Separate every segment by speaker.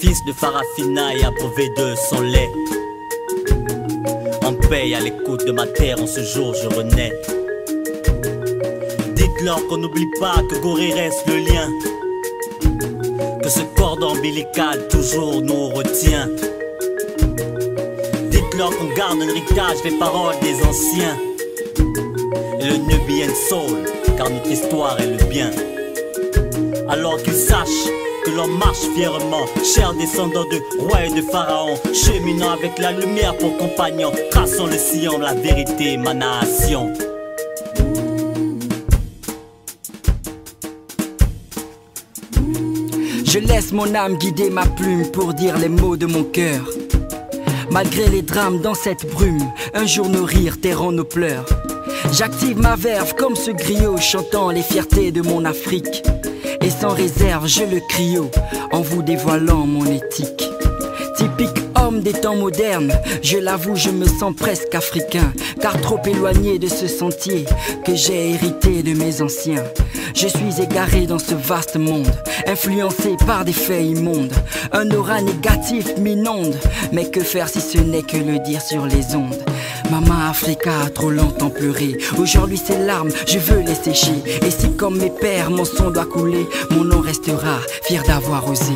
Speaker 1: fils de Farafina et abreuvé de son lait. En paix à l'écoute de ma terre, en ce jour je renais. Dites-leur qu'on n'oublie pas que Gorée reste le lien. Que ce cordon ombilical toujours nous retient. Dites-leur qu'on garde un héritage des paroles des anciens. Le Nubian Soul, car notre histoire est le bien. Alors qu'ils sachent que l'on marche fièrement, chers descendants de rois et de pharaons, cheminant avec la lumière pour compagnon, traçons le sillon la vérité, ma nation.
Speaker 2: Je laisse mon âme guider ma plume pour dire les mots de mon cœur. Malgré les drames dans cette brume, un jour nos rires tairont nos pleurs. J'active ma verve comme ce griot chantant les fiertés de mon Afrique. Et sans réserve, je le crio en vous dévoilant mon éthique. Typique des temps modernes, je l'avoue, je me sens presque africain, car trop éloigné de ce sentier que j'ai hérité de mes anciens. Je suis égaré dans ce vaste monde, influencé par des faits immondes. Un aura négatif m'inonde, mais que faire si ce n'est que le dire sur les ondes? Maman Africa a trop longtemps pleuré, aujourd'hui ses larmes, je veux les sécher. Et si comme mes pères, mon sang doit couler, mon nom restera fier d'avoir osé.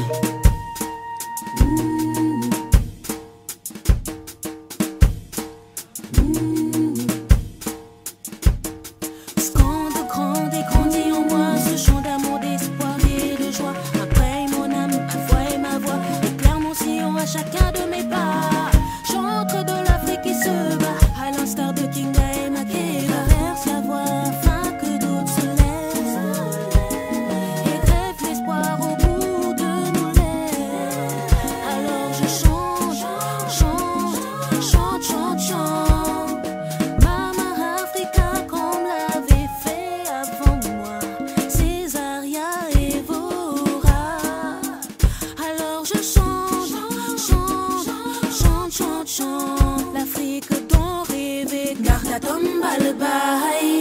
Speaker 3: Chacun de mes pas. Chante, L'Afrique dont rêvait Garda Tomba le bail